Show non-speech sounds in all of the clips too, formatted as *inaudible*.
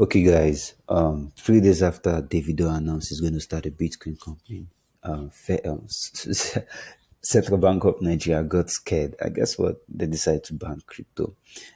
Okay, guys. Um, three days after Davido announced he's going to start a Bitcoin company, um, um, *laughs* Central Bank of Nigeria got scared. I guess what they decided to ban crypto,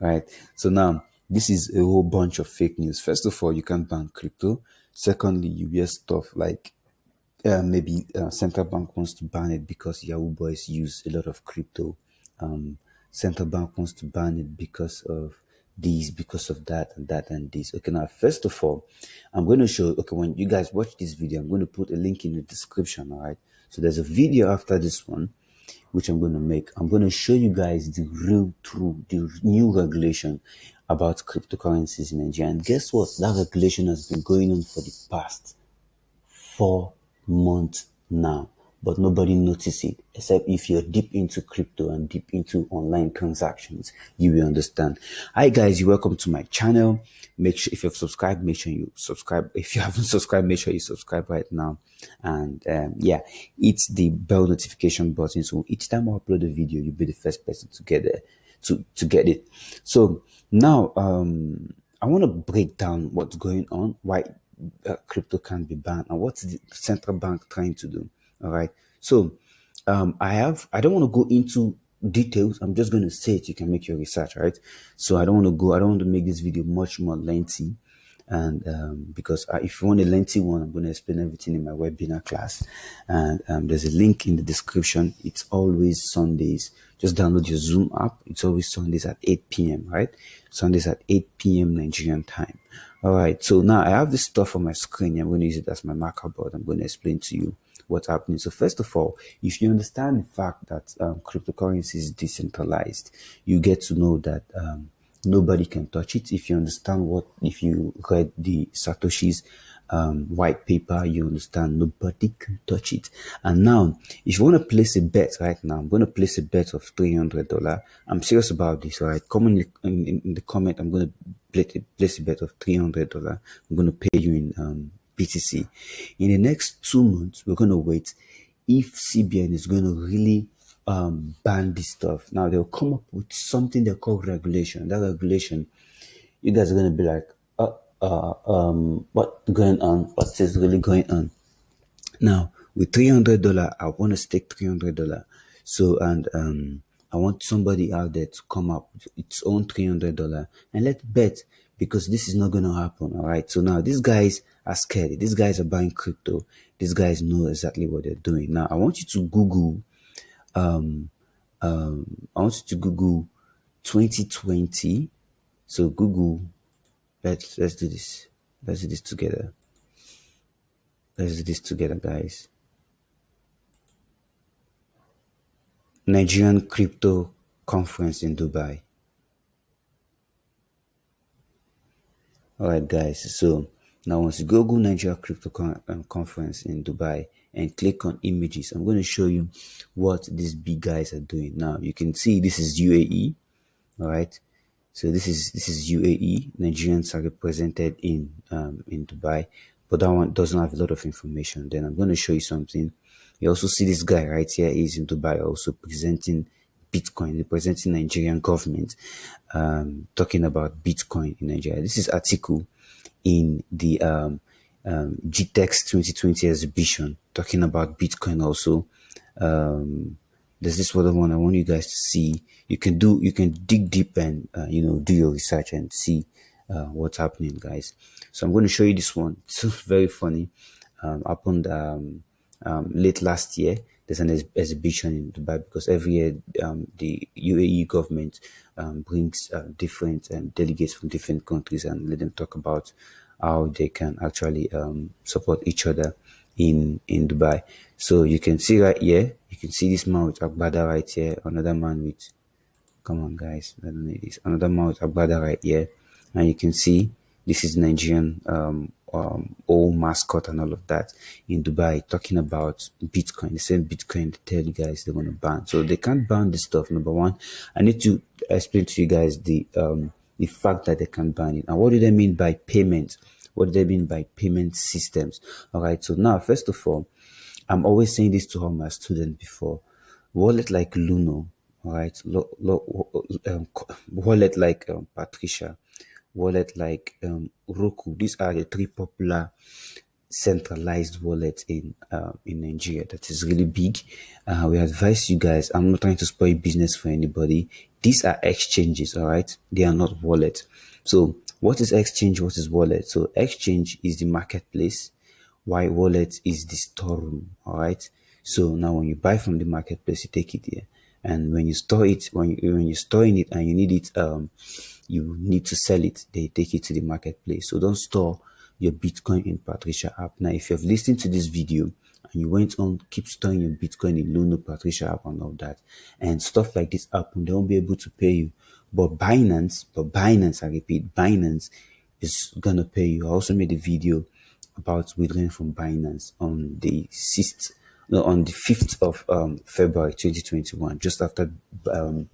right? So now this is a whole bunch of fake news. First of all, you can't ban crypto. Secondly, you hear stuff like uh, maybe uh, central bank wants to ban it because Yahoo boys use a lot of crypto. Um, central bank wants to ban it because of these because of that and that and this. Okay now first of all i'm going to show okay when you guys watch this video i'm going to put a link in the description all right? So there's a video after this one which i'm going to make. I'm going to show you guys the real true the new regulation about cryptocurrencies in nigeria. And guess what? That regulation has been going on for the past four months now but nobody notices it except if you're deep into crypto and deep into online transactions you will understand. Hi guys you welcome to my channel. Make sure if you've subscribed make sure you subscribe. If you *laughs* haven't subscribed make sure you subscribe right now. And um, yeah it's the bell notification button. So each time i upload a video you'll be the first person to get it to to get it. So now um i want to break down what's going on why uh, crypto can be banned and what's the central bank trying to do all right. So um, I have, I don't want to go into details. I'm just going to say it. You can make your research, right? So I don't want to go, I don't want to make this video much more lengthy. And um, because I, if you want a lengthy one, I'm going to explain everything in my webinar class. And um, there's a link in the description. It's always Sundays. Just download your Zoom app. It's always Sundays at 8 p.m., right? Sundays at 8 p.m. Nigerian time. All right. So now I have this stuff on my screen. I'm going to use it as my marker board. I'm going to explain to you what's happening. So first of all, if you understand the fact that um, cryptocurrency is decentralized, you get to know that um, nobody can touch it. If you understand what, if you read the Satoshi's um, white paper, you understand nobody can touch it. And now, if you want to place a bet right now, I'm going to place a bet of $300. I'm serious about this, right? Comment in, in, in the comment, I'm going to place a, place a bet of $300. I'm going to pay you in um, BTC. In the next two months, we're going to wait if CBN is going to really um, ban this stuff. Now they'll come up with something they call regulation. That regulation, you guys are going to be like, uh, uh, um, what's going on? What is really going on? Now with three hundred dollar, I want to stake three hundred dollar. So and um, I want somebody out there to come up with its own three hundred dollar and let's bet because this is not going to happen. All right. So now these guys are scared. These guys are buying crypto. These guys know exactly what they're doing. Now I want you to Google, um, um, I want you to Google 2020. So Google, let's, let's do this. Let's do this together. Let's do this together, guys. Nigerian crypto conference in Dubai. All right guys so now once you google nigeria crypto Con um, conference in dubai and click on images i'm going to show you what these big guys are doing. Now you can see this is uae all right? So this is this is uae nigerians are represented in um, in dubai but that one doesn't have a lot of information. Then i'm going to show you something. You also see this guy right here is in dubai also presenting Bitcoin, representing Nigerian government, um, talking about Bitcoin in Nigeria. This is article in the um, um, GITEX 2020 exhibition, talking about Bitcoin also. Um, there's this other one I want you guys to see. You can do, you can dig deep and, uh, you know, do your research and see uh, what's happening, guys. So I'm going to show you this one. It's very funny. Um, happened um, um, late last year there's an ex exhibition in Dubai because every year um, the UAE government um, brings uh, different um, delegates from different countries and let them talk about how they can actually um, support each other in in Dubai. So you can see right here, you can see this man with Agbada right here, another man with, come on guys, I don't need this, another man with Agbada right here, and you can see this is Nigerian um, um, old mascot and all of that in Dubai talking about Bitcoin. The same Bitcoin they tell you guys they're going to ban. So they can't ban this stuff. Number one, I need to explain to you guys the um, the fact that they can ban it. And what do they mean by payment? What do they mean by payment systems? All right. So now, first of all, I'm always saying this to all my students before. Wallet like Luno, all right, lo, lo, um, wallet like um, Patricia, wallet like um, Roqqu. These are the three popular centralized wallet in uh, in Nigeria that is really big. Uh, we advise you guys. I'm not trying to spoil business for anybody. These are exchanges, all right. They are not wallet. So, what is exchange? What is wallet? So, exchange is the marketplace, while wallet is the storeroom, all right. So now, when you buy from the marketplace, you take it here, and when you store it, when you when you're storing it and you need it, um, you need to sell it. They take it to the marketplace. So don't store your Bitcoin in Patricia app. Now, if you have listened to this video and you went on, keep storing your Bitcoin in Luno, Patricia app and all that, and stuff like this happen, they won't be able to pay you. But Binance, but Binance, I repeat, Binance is gonna pay you. I also made a video about withdrawing from Binance on the 6th, no, on the 5th of um, February 2021, just after um,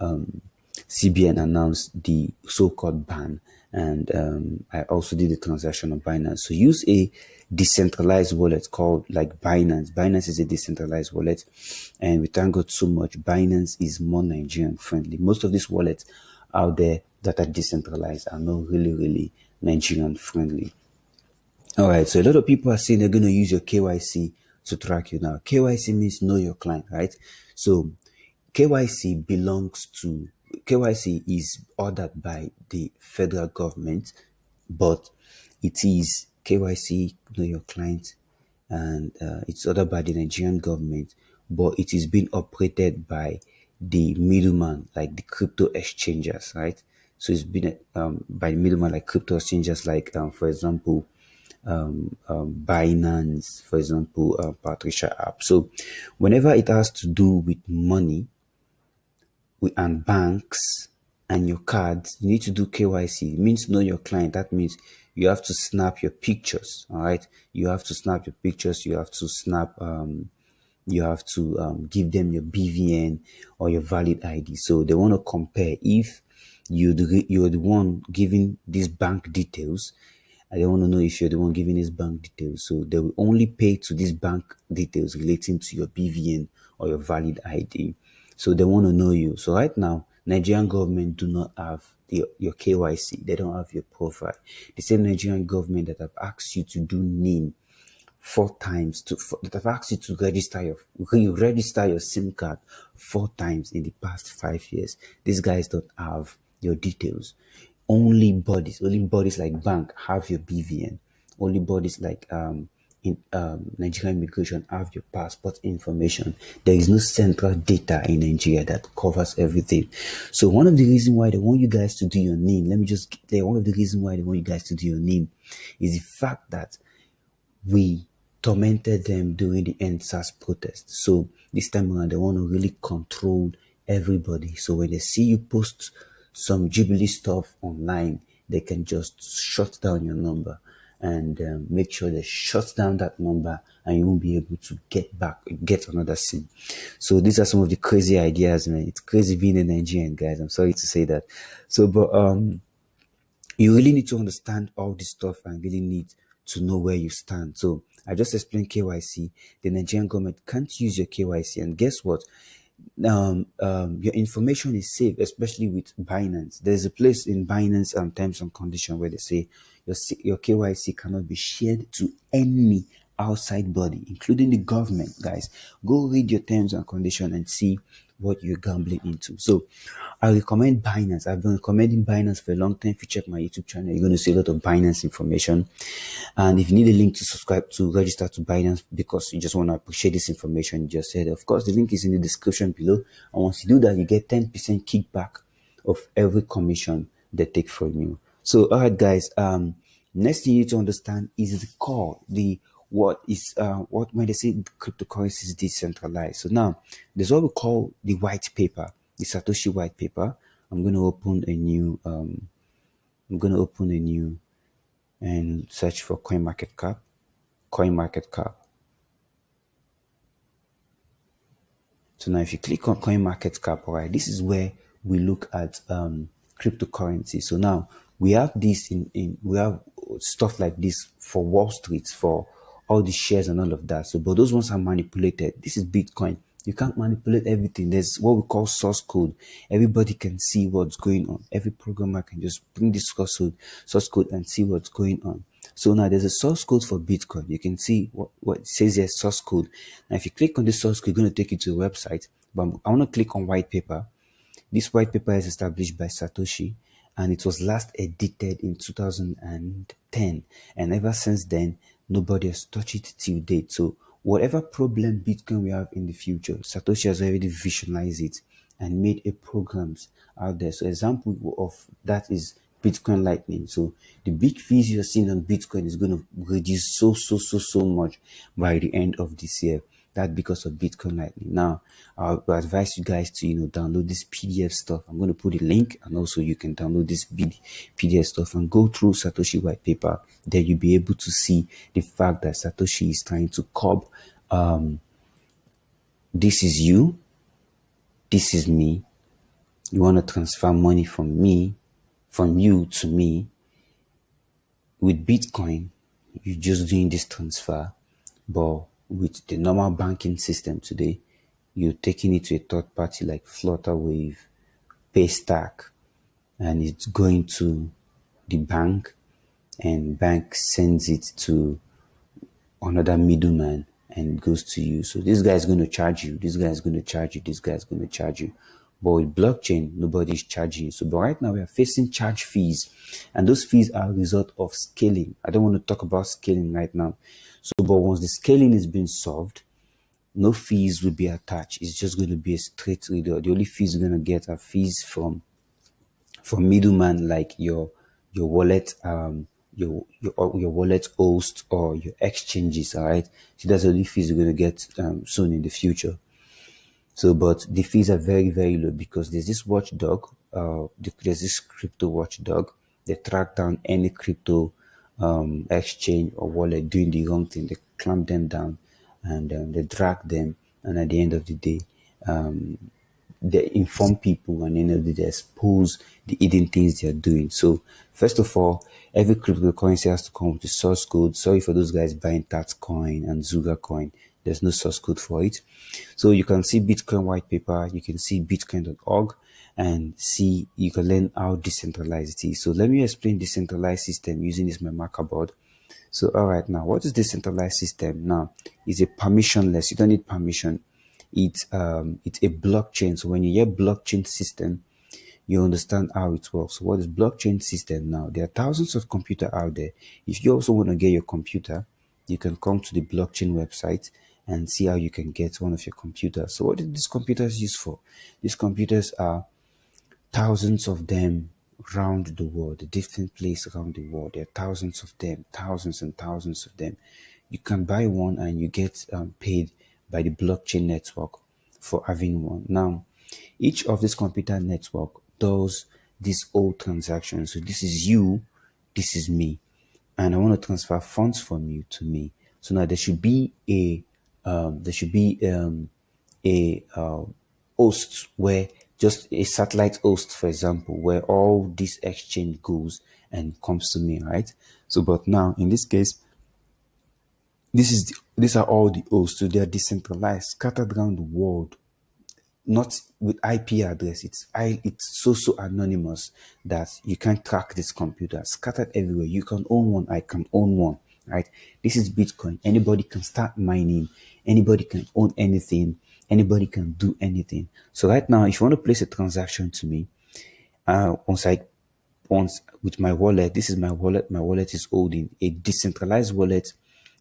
um, CBN announced the so-called ban and um, I also did the transaction on Binance. So use a decentralized wallet called like Binance. Binance is a decentralized wallet, and we thank God so much. Binance is more Nigerian friendly. Most of these wallets out there that are decentralized are not really, really Nigerian friendly. All right, so a lot of people are saying they're going to use your KYC to track you now. KYC means know your client, right? So KYC belongs to KYC is ordered by the federal government, but it is KYC, know your client, and uh, it's ordered by the Nigerian government, but it is being operated by the middleman, like the crypto exchangers, right? So it's been um, by the middleman, like crypto exchanges, like um, for example, um, um, Binance, for example, uh, Patricia app. So whenever it has to do with money, and banks and your cards, you need to do KYC. It means know your client. That means you have to snap your pictures. All right. You have to snap your pictures. You have to snap, um, you have to um, give them your BVN or your valid ID. So they want to compare if you're the, you're the one giving these bank details. I don't want to know if you're the one giving these bank details. So they will only pay to these bank details relating to your BVN or your valid ID. So they want to know you. So right now, Nigerian government do not have your, your KYC. They don't have your profile. The same Nigerian government that have asked you to do NIN four times to for, that have asked you to register your re-register your SIM card four times in the past five years. These guys don't have your details. Only bodies, only bodies like bank have your BVN. Only bodies like um in um, Nigerian immigration have your passport information. There is no central data in Nigeria that covers everything. So one of the reasons why they want you guys to do your name, let me just say one of the reasons why they want you guys to do your name is the fact that we tormented them during the EndSARS protest. So this time around, they want to really control everybody. So when they see you post some Jubilee stuff online, they can just shut down your number and um, make sure they shut down that number and you won't be able to get back, get another SIM. So these are some of the crazy ideas, man. It's crazy being a Nigerian, guys. I'm sorry to say that. So, but, um, you really need to understand all this stuff and really need to know where you stand. So I just explained KYC. The Nigerian government can't use your KYC. And guess what? Um, um, your information is safe, especially with Binance. There's a place in Binance um, terms and condition where they say your your KYC cannot be shared to any outside body, including the government. Guys, go read your terms and condition and see what you're gambling into. So I recommend Binance. I've been recommending Binance for a long time. If you check my YouTube channel, you're going to see a lot of Binance information. And if you need a link to subscribe to register to Binance because you just want to appreciate this information, you just said, of course, the link is in the description below. And once you do that, you get 10% kickback of every commission they take from you. So, all right, guys, um, next thing you need to understand is the core, the what is uh, what when they say cryptocurrency is decentralized. So now there's what we call the white paper, the Satoshi white paper. I'm going to open a new. Um, I'm going to open a new and search for Coin Market Cap. Coin Market Cap. So now if you click on Coin Market Cap, all right, this is where we look at um, cryptocurrency. So now we have this in, in we have stuff like this for Wall Street for all the shares and all of that. So, but those ones are manipulated. This is Bitcoin. You can't manipulate everything. There's what we call source code. Everybody can see what's going on. Every programmer can just bring this source code, source code and see what's going on. So now there's a source code for Bitcoin. You can see what, what says here source code. Now if you click on this source code, it's going to take you to a website. But I want to click on white paper. This white paper is established by Satoshi and it was last edited in 2010. And ever since then, nobody has touched it till date. So whatever problem Bitcoin we have in the future, Satoshi has already visualized it and made a programs out there. So example of that is Bitcoin Lightning. So the big fees you're seeing on Bitcoin is going to reduce so, so, so, so much by the end of this year. That because of Bitcoin Lightning. Now, I will advise you guys to, you know, download this PDF stuff. I'm going to put a link and also you can download this PDF stuff and go through Satoshi white paper. There you'll be able to see the fact that Satoshi is trying to curb, um, this is you. This is me. You want to transfer money from me from you to me with Bitcoin, you're just doing this transfer, but with the normal banking system today, you're taking it to a third party like Flutterwave, Paystack, and it's going to the bank, and bank sends it to another middleman and goes to you. So this guy is going to charge you. This guy is going to charge you. This guy is going to charge you. But with blockchain, nobody's charging you. So, but right now we are facing charge fees, and those fees are a result of scaling. I don't want to talk about scaling right now. So, but once the scaling is being solved, no fees will be attached. It's just going to be a straight reader. The only fees you're going to get are fees from from middleman like your your wallet, um, your your your wallet host or your exchanges. All right. So that's the only fees you're going to get um, soon in the future. So, but the fees are very, very low because there's this watchdog, uh, there's this crypto watchdog. They track down any crypto um, exchange or wallet doing the wrong thing. They clamp them down and um, they drag them. And at the end of the day, um, they inform people and then they expose the hidden things they're doing. So, first of all, every cryptocurrency has to come with the source code. Sorry for those guys buying Tatcoin and Zuga coin. There's no source code for it. So you can see Bitcoin white paper, you can see bitcoin.org and see, you can learn how decentralized it is. So let me explain decentralized system using this my marker board. So, all right, now what is decentralized system? Now, it's a permissionless, you don't need permission. It's, um, it's a blockchain. So when you hear blockchain system, you understand how it works. So what is blockchain system now? There are thousands of computer out there. If you also want to get your computer, you can come to the blockchain website and see how you can get one of your computers. So what are these computers used for? These computers are thousands of them around the world, different places around the world. There are thousands of them, thousands and thousands of them. You can buy one and you get um, paid by the blockchain network for having one. Now, each of this computer network does this old transaction. So this is you, this is me, and I want to transfer funds from you to me. So now there should be a um, there should be um, a uh, host where just a satellite host, for example, where all this exchange goes and comes to me, right? So, but now in this case, this is the, these are all the hosts, so they are decentralized, scattered around the world, not with IP address. It's I, it's so so anonymous that you can't track this computer, scattered everywhere. You can own one, I can own one, right? This is Bitcoin. Anybody can start mining Anybody can own anything. Anybody can do anything. So right now, if you want to place a transaction to me, uh, once I, once with my wallet, this is my wallet. My wallet is holding a decentralized wallet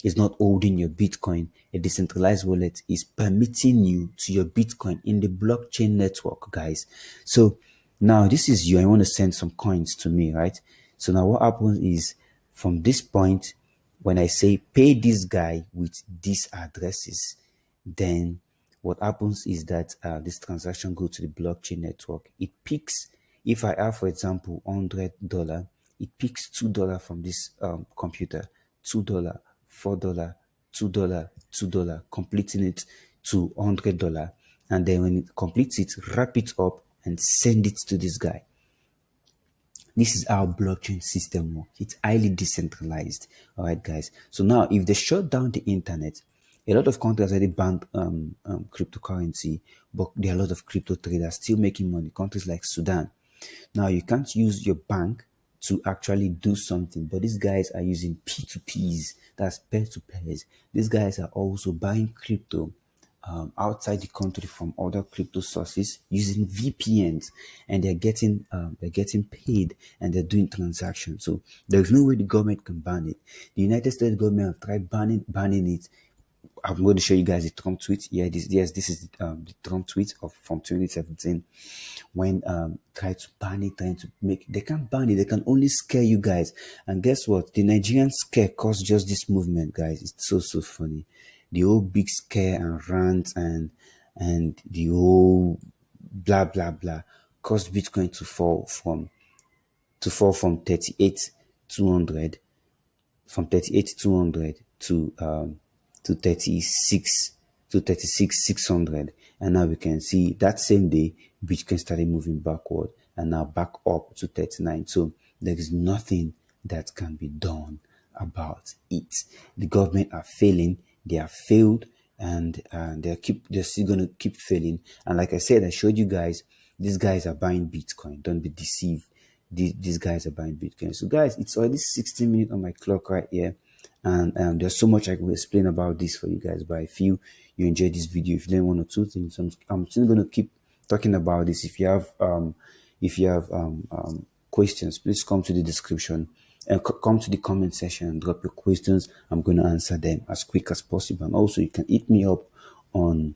is not holding your Bitcoin. A decentralized wallet is permitting you to your Bitcoin in the blockchain network, guys. So now this is you. I want to send some coins to me, right? So now what happens is from this point, when I say pay this guy with these addresses, then what happens is that uh, this transaction goes to the blockchain network. It picks, if I have, for example, $100, it picks $2 from this um, computer, $2, $4, $2, $2, completing it to $100. And then when it completes it, wrap it up and send it to this guy. This is how blockchain system works. It's highly decentralized. All right, guys. So now if they shut down the internet, a lot of countries already banned um, um, cryptocurrency, but there are a lot of crypto traders still making money. Countries like Sudan. Now you can't use your bank to actually do something, but these guys are using P2Ps, that's peer to pairs. These guys are also buying crypto um, outside the country from other crypto sources using VPNs, and they're getting um, they're getting paid and they're doing transactions. So there's no way the government can ban it. The United States government have tried banning banning it. I'm going to show you guys the Trump tweet. Yeah, this yes, this is um, the Trump tweet of from 2017 when um tried to ban it, trying to make they can't ban it, they can only scare you guys. And guess what? The Nigerian scare caused just this movement, guys. It's so so funny the whole big scare and rant and and the whole blah blah blah caused Bitcoin to fall from to fall from 38 200 from 38 200 to um to 36 to 36 600 and now we can see that same day bitcoin started moving backward and now back up to 39 so there is nothing that can be done about it. The government are failing they have failed and uh, they're keep they're still gonna keep failing. And like I said, I showed you guys these guys are buying Bitcoin. Don't be deceived. These, these guys are buying Bitcoin. So guys, it's already 16 minutes on my clock right here. And um, there's so much I can explain about this for you guys. But I feel you enjoyed this video. If you learn one or two things, I'm, I'm still gonna keep talking about this. If you have um if you have um, um questions, please come to the description come to the comment section and drop your questions. I'm going to answer them as quick as possible. And also, you can hit me up on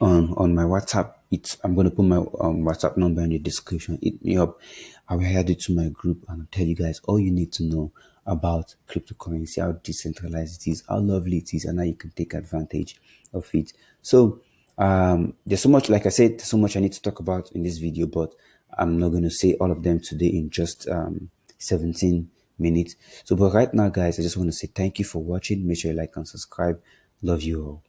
on on my WhatsApp. It's I'm going to put my um, WhatsApp number in the description. Hit me up. I will add it to my group and I'll tell you guys all you need to know about cryptocurrency, how decentralized it is, how lovely it is, and how you can take advantage of it. So um, there's so much, like I said, so much I need to talk about in this video, but I'm not going to say all of them today in just um, 17 minutes. So, but right now, guys, I just want to say thank you for watching. Make sure you like and subscribe. Love you all.